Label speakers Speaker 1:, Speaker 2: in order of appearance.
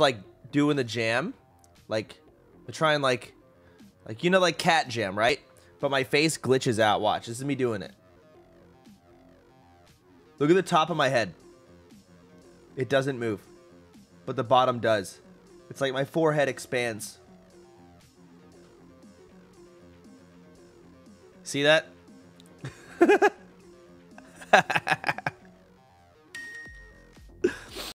Speaker 1: like doing the jam, like I try and like, like you know, like cat jam, right? But my face glitches out. Watch, this is me doing it. Look at the top of my head. It doesn't move, but the bottom does. It's like my forehead expands. See that?